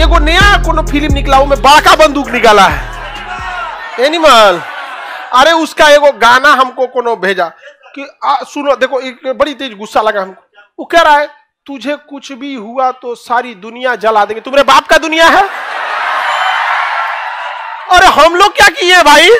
एगो नया कोनो फ़िल्म निकला में बड़का बंदूक निकाला है। एनिमल अरे उसका एगो गाना हमको कोनो भेजा कि आ, सुनो देखो एक बड़ी तेज गुस्सा लगा हमको। वो कह रहा है तुझे कुछ भी हुआ तो सारी दुनिया जला देंगे। तुम्हारे बाप का दुनिया है? अरे हम लोग क्या किए भाई?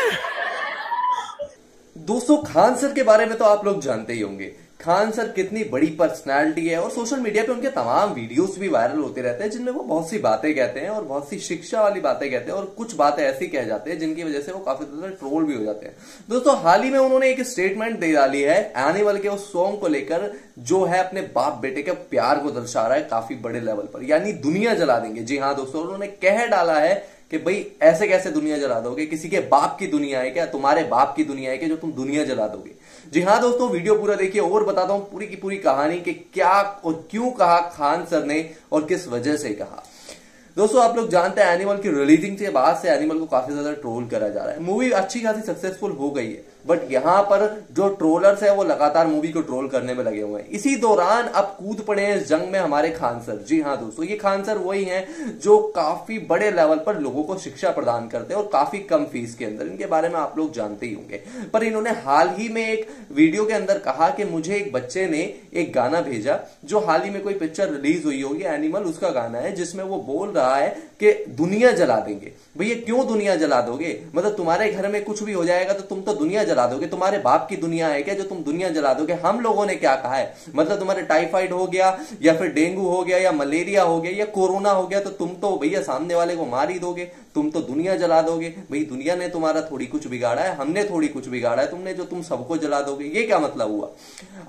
दोस्तों खान सर के बारे में तो आप लोग जानते ही होंगे। खान सर कितनी बड़ी पर्सनालिटी है और सोशल मीडिया पे उनके तमाम वीडियोस भी वायरल होते रहते हैं, जिनमें वो बहुत सी बातें कहते हैं और बहुत सी शिक्षा वाली बातें कहते हैं और कुछ बातें ऐसी कह जाते हैं जिनकी वजह से वो काफ़ी ज़्यादा ट्रोल भी हो जाते हैं। दोस्तों, हाल ही में उन्होंने एक स्टेटमेंट दे डाली है एनिमल के उस सॉन्ग को लेकर जो है अपने बाप बेटे के प्यार को दर्शा रहा है काफ़ी बड़े लेवल पर, यानी दुनिया जला देंगे। जी हाँ दोस्तों, उन्होंने कह डाला है कि भाई, ऐसे कैसे दुनिया जला दोगे? किसी के बाप की दुनिया है क्या? तुम्हारे बाप की दुनिया है क्या जो तुम दुनिया जला दोगे? जी हाँ दोस्तों, वीडियो पूरा देखिए और बताता हूँ पूरी की पूरी कहानी कि क्या और क्यों कहा खान सर ने और किस वजह से कहा। दोस्तों, आप लोग जानते हैं एनिमल की रिलीजिंग के बाद से एनिमल को काफ़ी ज़्यादा ट्रोल करा जा रहा है। मूवी अच्छी खासी सक्सेसफुल हो गई है। बट यहाँ पर जो ट्रोलर्स है, वो लगातार मूवी को ट्रोल करने में लगे हुए हैं। इसी दौरान अब कूद पड़े हैं जंग में हमारे खान सर। जी हाँ दोस्तों, ये खान सर वही हैं जो काफ़ी बड़े लेवल पर लोगों को शिक्षा प्रदान करते हैं और काफ़ी कम फ़ीस के अंदर। इनके बारे में आप लोग जानते ही होंगे। पर इन्होंने हाल ही में एक वीडियो के अंदर कहा कि मुझे एक बच्चे ने एक गाना भेजा, जो हाल ही में कोई पिक्चर रिलीज़ हुई होगी एनिमल उसका गाना है, जिसमें वो बोल रहा है कि दुनिया जला देंगे। भैया, क्यों दुनिया जला दोगे? मतलब तुम्हारे घर में कुछ भी हो जाएगा तो तुम तो दुनिया जला दोगे? तुम्हारे बाप की दुनिया है क्या जो तुम दुनिया जला दोगे? हम लोगों ने क्या कहा है? मतलब तुम्हारे टाइफाइड हो गया, या फिर डेंगू हो गया, या मलेरिया हो गया, या कोरोना हो गया तो तुम तो भैया सामने वाले को मार ही दोगे। तुम तो दुनिया जला दोगे। भाई, दुनिया ने तुम्हारा थोड़ी कुछ बिगाड़ा है, हमने थोड़ी कुछ बिगाड़ा है तुमने, जो तुम सबको जला दोगे। ये क्या मतलब हुआ?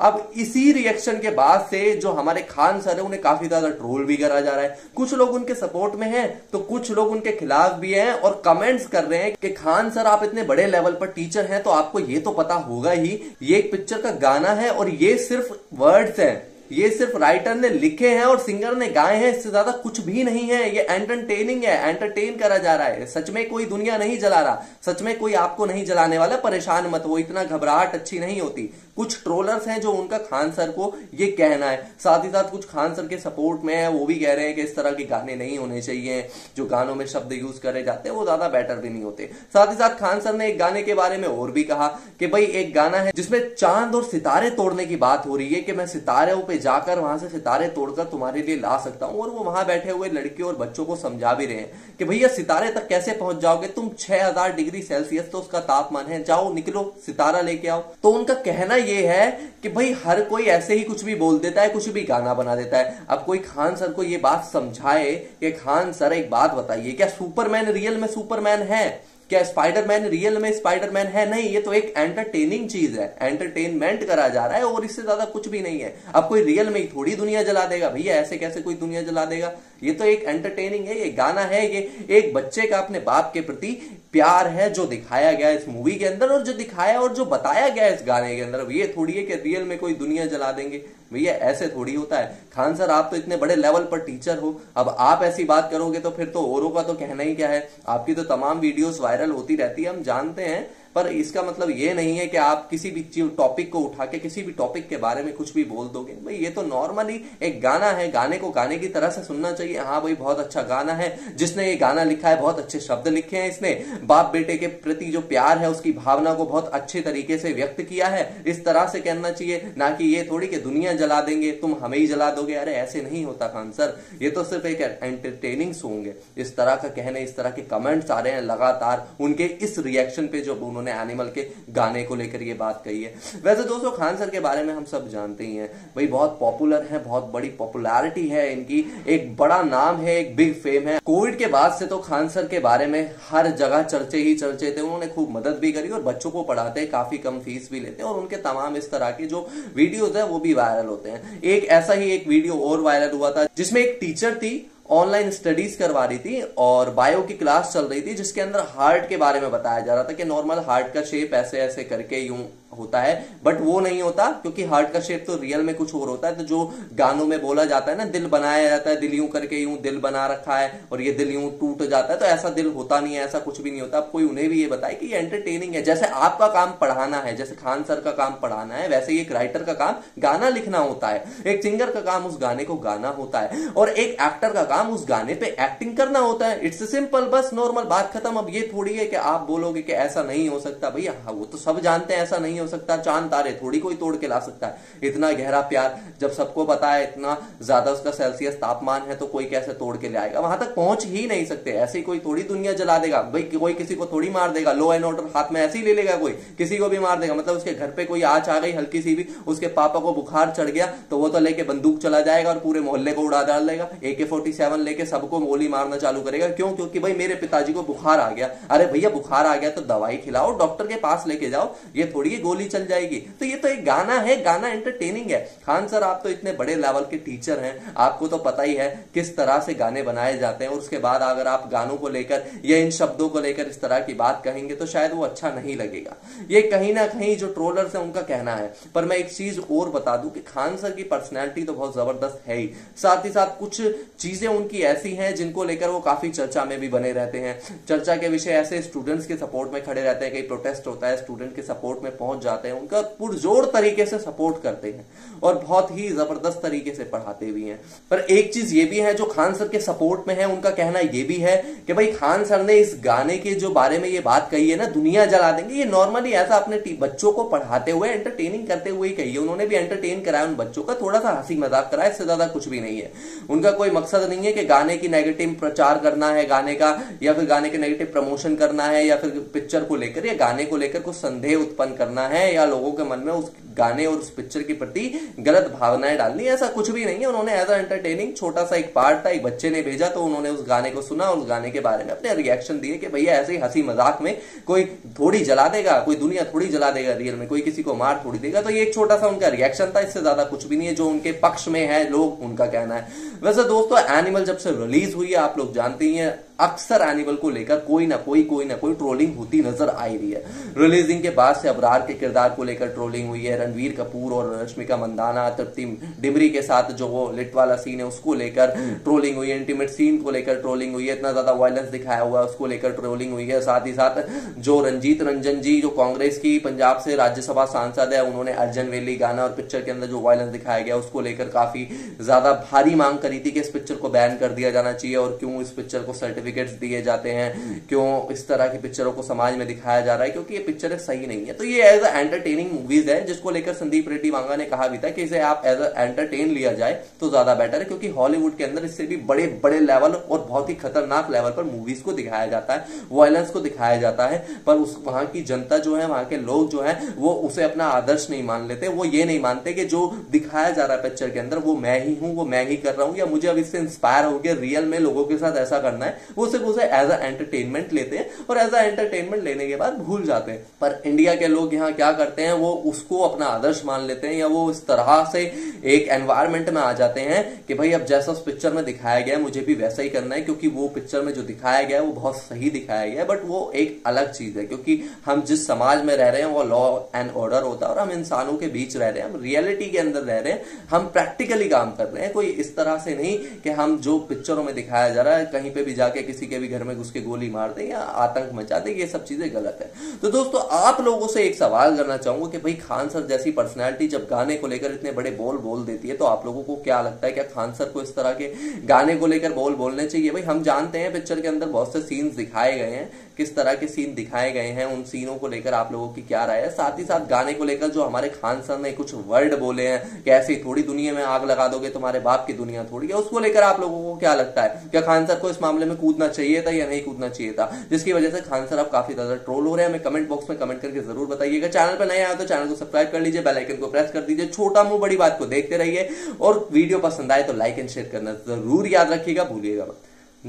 अब इसी रिएक्शन के बाद से जो हमारे खान सर है, उन्हें काफ़ी ज़्यादा ट्रोल भी करा जा रहा है। कुछ लोग उनके सपोर्ट में हैं तो कुछ लोग उनके खिलाफ भी हैं और कमेंट्स कर रहे हैं कि खान सर, आप इतने बड़े लेवल पर टीचर हैं तो आपको ये तो पता होगा ही, ये एक पिक्चर का गाना है और ये सिर्फ़ वर्ड्स हैं। ये सिर्फ़ राइटर ने लिखे हैं और सिंगर ने गाए हैं, इससे ज़्यादा कुछ भी नहीं है। ये एंटरटेनिंग है एंटरटेन करा जा रहा है। सच में कोई दुनिया नहीं जला रहा। सच में कोई आपको नहीं जलाने वाला। परेशान मत वो इतना घबराहट अच्छी नहीं होती। कुछ ट्रोलर्स हैं जो उनका खान सर को ये कहना है। साथ ही साथ कुछ खान सर के सपोर्ट में है, वो भी कह रहे हैं कि इस तरह के गाने नहीं होने चाहिए, जो गानों में शब्द यूज़ करे जाते हैं, वो ज़्यादा बेटर भी नहीं होते। साथ ही साथ खान सर ने एक गाने के बारे में और भी कहा कि भाई एक गाना है जिसमें चाँद और सितारे तोड़ने की बात हो रही है कि मैं सितारे पे जाकर वहाँ से सितारे तोड़कर तुम्हारे लिए ला सकता हूँ। और वो वहाँ बैठे हुए लड़कियों और बच्चों को समझा भी रहे हैं कि भैया, सितारे तक कैसे पहुँच जाओगे? तुम 6000 डिग्री सेल्सियस तो उसका तापमान है। जाओ, निकलो, सितारा लेके आओ। तो उनका कहना यह है कि भाई, हर कोई ऐसे ही कुछ भी बोल देता है, कुछ भी गाना बना देता है। अब कोई खान सर को ये बात समझाए, कि खान सर एक बात बताइए, क्या सुपरमैन रियल में सुपरमैन है? क्या स्पाइडरमैन रियल में स्पाइडरमैन है? नहीं, ये तो एक एंटरटेनिंग चीज़ है। एंटरटेनमेंट करा जा रहा है और इससे ज़्यादा कुछ भी नहीं है। अब कोई रियल में ही थोड़ी दुनिया जला देगा। भैया, ऐसे कैसे कोई दुनिया जला देगा? ये तो एक एंटरटेनिंग है, ये गाना है, ये एक बच्चे का अपने बाप के प्रति प्यार है जो दिखाया गया इस मूवी के अंदर और जो दिखाया और जो बताया गया इस गाने के अंदर। ये थोड़ी है कि रियल में कोई दुनिया जला देंगे। भैया, ऐसे थोड़ी होता है। खान सर, आप तो इतने बड़े लेवल पर टीचर हो। अब आप ऐसी बात करोगे तो फिर तो औरों का तो कहना ही क्या है? आपकी तो तमाम वीडियोस वायरल होती रहती है हम जानते हैं पर इसका मतलब ये नहीं है कि आप किसी भी टॉपिक को उठा के किसी भी टॉपिक के बारे में कुछ भी बोल दोगे। भाई, ये तो नॉर्मली एक गाना है, गाने को गाने की तरह से सुनना चाहिए। हाँ भाई, बहुत अच्छा गाना है, जिसने ये गाना लिखा है, बहुत अच्छे शब्द लिखे हैं इसने। बाप बेटे के प्रति जो प्यार है, उसकी भावना को बहुत अच्छे तरीके से व्यक्त किया है। इस तरह से कहना चाहिए, ना कि ये थोड़ी कि दुनिया जला देंगे, तुम हमें ही जला दोगे। अरे, ऐसे नहीं होता खान सर। ये तो सिर्फ़ एक एंटरटेनिंग सॉन्ग है। इस तरह का कहने, इस तरह के कमेंट्स आ रहे हैं लगातार। उनके इस रिएक्शन पे जो उन्होंने उन्होंने एनिमल के गाने को लेकर ये बात कही है। वैसे दोस्तों, खान सर के बारे में हम सब जानते ही हैं। भाई, बहुत पॉपुलर है, बहुत बड़ी पॉपुलैरिटी है इनकी। एक बड़ा नाम है, एक बिग फेम है। कोविड के बाद से तो खान सर के बारे में हर जगह चर्चे ही चर्चे थे। उन्होंने खूब मदद भी करी और बच्चों को पढ़ाते, काफ़ी कम फ़ीस भी लेते और उनके तमाम इस तरह के जो वीडियोज़ है, वो भी वायरल होते हैं। एक ऐसा ही एक वीडियो और वायरल हुआ था, जिसमें एक टीचर थी ऑनलाइन स्टडीज़ करवा रही थी और बायो की क्लास चल रही थी, जिसके अंदर हार्ट के बारे में बताया जा रहा था कि नॉर्मल हार्ट का शेप ऐसे ऐसे करके यूँ होता है बट वो नहीं होता, क्योंकि हार्ट का शेप तो रियल में कुछ और होता है तो जो गानों में बोला जाता है ना, दिल बनाया जाता है, दिल यूँ करके यूँ दिल बना रखा है, और ये दिल यूँ टूट जाता है तो ऐसा दिल होता नहीं है, ऐसा कुछ भी नहीं होता। अब कोई उन्हें भी ये बताए कि ये एंटरटेनिंग है, जैसे आपका काम पढ़ाना है, जैसे खान सर का काम पढ़ाना है, वैसे ही एक राइटर का काम गाना लिखना होता है, एक सिंगर का काम उस गाने को गाना होता है, और एक एक्टर का काम उस गाने पे एक्टिंग करना होता है। इट्स सिंपल बस नॉर्मल बात खत्म। अब ये थोड़ी है कि आप बोलोगे कि ऐसा नहीं हो सकता, भैया, वो तो सब जानते हैं, ऐसा नहीं हो सकता, चाँद तारे थोड़ी कोई तोड़ के ला सकता है। इतना गहरा प्यार, जब सबको पता है, इतना ज़्यादा उसका सेल्सियस तापमान है तो कोई कैसे तोड़ के ले आएगा? वहाँ तक पहुँच ही नहीं सकते। ऐसे ही कोई थोड़ी दुनिया जला देगा। भाई, कोई किसी को थोड़ी मार देगा। लो एंड ऑर्डर हाथ में ऐसे ही ले लेगा कोई। किसी को भी मार देगा। मतलब उसके घर पे कोई आच आ गई, हल्की सी भी, उसके पापा को बुखार चढ़ गया तो वो तो लेके बंदूक चला जाएगा और पूरे मोहल्ले को उड़ा डाल देगा। ए के फोर्टी सेवन लेके सबको गोली मारना चालू करेगा। क्यों? क्योंकि भाई, मेरे पिताजी को बुखार आ गया। अरे भैया, बुखार आ गया तो दवाई खिलाओ, डॉक्टर के पास लेके जाओ। ये थोड़ी गोली चल जाएगी। तो ये तो एक गाना है, गाना एंटरटेनिंग है। खान सर, आप तो इतने बड़े लेवल के टीचर हैं। आपको तो पता ही है किस तरह से गाने बनाए जाते हैं। और उसके बाद अगर आप गानों को लेकर या इन शब्दों को लेकर इस तरह की बात कहेंगे तो शायद वो अच्छा नहीं लगेगा। ये कहीं ना कहीं जो ट्रोलर्स है, उनका कहना है। पर मैं एक चीज़ और बता दूँ कि खान सर की पर्सनैलिटी तो बहुत ज़बरदस्त है ही। साथ ही साथ कुछ चीज़ें उनकी ऐसी हैं, जिनको लेकर वो काफ़ी चर्चा में भी बने रहते हैं। चर्चा के विषय ऐसे स्टूडेंट्स के सपोर्ट में खड़े रहते हैं, कहीं प्रोटेस्ट होता है स्टूडेंट के सपोर्ट में पहुँच जाते हैं, उनका पुरजोर तरीके से सपोर्ट करते हैं और बहुत ही ज़बरदस्त तरीके से पढ़ाते भी हैं। पर एक चीज़ ये भी है, जो खान सर के सपोर्ट में है, उनका कहना ये भी है कि भाई खान सर ने इस गाने के जो बारे में ये बात कही है ना, दुनिया जला देंगे, ये नॉर्मली ऐसा अपने बच्चों को पढ़ाते हुए एंटरटेनिंग करते हुए ही कही है। उन्होंने भी एंटरटेन कराया उन बच्चों का, थोड़ा सा हँसी मज़ाक कराया इससे ज़्यादा कुछ भी नहीं है। उनका कोई मकसद नहीं है कि गाने की नेगेटिव प्रचार करना है गाने का, या फिर गाने के नेगेटिव प्रमोशन करना है, या फिर पिक्चर को लेकर या गाने को लेकर कुछ संदेह उत्पन्न करना है या लोगों के मन में उस गाने और उस पिक्चर के प्रति गलत भावनाएँ डालनी, ऐसा कुछ भी नहीं है। उन्होंने एज एंटरटेनिंग छोटा सा एक पार्ट था, एक बच्चे ने भेजा तो उन्होंने उस गाने को सुना और उस गाने के बारे में अपने रिएक्शन दिए कि भैया ऐसे ही हँसी मज़ाक में कोई थोड़ी जला देगा, कोई दुनिया थोड़ी जला देगा रियल में, कोई किसी को मार थोड़ी देगा। तो ये एक छोटा सा उनका रिएक्शन था, इससे ज़्यादा कुछ भी नहीं है जो उनके पक्ष में है, लोग उनका कहना है। वैसे दोस्तों एनिमल जब से रिलीज़ हुई है, आप लोग जानते ही हैं अक्सर एनिमल को लेकर कोई ना कोई कोई ना कोई ट्रोलिंग होती नज़र आई रही है। रिलीजिंग के बाद से अबरार के किरदार को लेकर ट्रोलिंग हुई है। रणवीर कपूर और रश्मिका मंदाना, तृप्ति डिमरी के साथ जो वो लिट वाला सीन है, उसको लेकर ट्रोलिंग हुई है। इंटीमेट सीन को लेकर ट्रोलिंग हुई है। इतना ज़्यादा वायलेंस दिखाया हुआ है, उसको लेकर ट्रोलिंग हुई है। साथ ही साथ जो रंजीत रंजन जी, जो कांग्रेस की पंजाब से राज्यसभा सांसद है, उन्होंने अर्जन वेली गाना और पिक्चर के अंदर जो वायलेंस दिखाया गया, उसको लेकर काफ़ी ज़्यादा भारी मांग करी थी कि इस पिक्चर को बैन कर दिया जाना चाहिए और क्यों इस पिक्चर को सर्टिफिकेट्स दिए जाते हैं, क्यों इस तरह की पिक्चरों को समाज में दिखाया जा रहा है, क्योंकि ये पिक्चर सही नहीं है। तो ये एज अ एंटरटेनिंग मूवीज़ है, जिसको लेकर संदीप रेड्डी वांगा ने कहा भी था कि इसे आप एज अ एंटरटेन लिया जाए तो ज़्यादा बेटर है, क्योंकि हॉलीवुड के अंदर इससे भी बड़े बड़े लेवल और बहुत ही खतरनाक लेवल पर मूवीज़ को दिखाया जाता है वायलेंस को दिखाया जाता है, पर उस, वहाँ की जनता जो है, वहाँ के लोग जो है, वो उसे अपना आदर्श नहीं मान लेते, वो ये नहीं मानते कि जो दिखाया जा रहा है पिक्चर के अंदर, वो मैं ही हूँ, वो मैं ही कर रहा हूँ, या मुझे अब इससे इंस्पायर हो गया रियल में लोगों के साथ ऐसा करना है वो सिर्फ़ उसे एज अ एंटरटेनमेंट लेते हैं और एज अ एंटरटेनमेंट लेने के बाद भूल जाते हैं। पर इंडिया के लोग यहाँ क्या करते हैं, वो उसको अपना आदर्श मान लेते हैं या वो इस तरह से एक एनवायरमेंट में आ जाते हैं कि भाई अब जैसा उस पिक्चर में दिखाया गया है, मुझे भी वैसा ही करना है, क्योंकि वो पिक्चर में जो दिखाया गया है, वो बहुत सही दिखाया गया है बट वो एक अलग चीज़ है, क्योंकि हम जिस समाज में रह रहे हैं, वो लॉ एंड ऑर्डर होता है और हम इंसानों के बीच रह रहे हैं, हम रियलिटी के अंदर रह रहे हैं, हम प्रैक्टिकली काम कर रहे हैं। कोई इस तरह से नहीं कि हम जो पिक्चरों में दिखाया जा रहा है, कहीं पे भी जाके किसी के भी घर में घुस के गोली मार दे या आतंक मचा दे, ये सब चीज़ें गलत है। तो दोस्तों, आप लोगों से एक सवाल करना चाहूँगा कि भाई खान सर जैसी पर्सनैलिटी जब गाने को लेकर इतने बड़े बोल बोल देती है तो आप लोगों को क्या लगता है क्या खान सर को इस तरह के गाने को लेकर बोल बोलने चाहिए? भाई, हम जानते हैं पिक्चर के अंदर बहुत से सीन्स दिखाए गए हैं किस तरह के सीन दिखाए गए हैं, उन सीनों को लेकर आप लोगों की क्या राय है? साथ ही साथ गाने को लेकर जो हमारे खान सर ने कुछ वर्ड बोले हैं कि ऐसी थोड़ी दुनिया में आग लगा दोगे, तुम्हारे बाप की दुनिया थोड़ी है, उसको लेकर आप लोगों को क्या लगता है? क्या खान सर को इस मामले में कूदना चाहिए था या नहीं कूदना चाहिए था? जिसकी वजह से खान सर अब काफ़ी ज़्यादा ट्रोल हो रहे हैं। हमें कमेंट बॉक्स में कमेंट करके ज़रूर बताइएगा। चैनल पर नए आया तो चैनल को सब्सक्राइब कर लीजिए बेलाइकन को प्रेस कर दीजिए। छोटा मुँह, बड़ी बात को देखते रहिए। और वीडियो पसंद आए तो लाइक एंड शेयर करना ज़रूर याद रखिएगा। भूलिएगा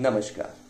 नमस्कार।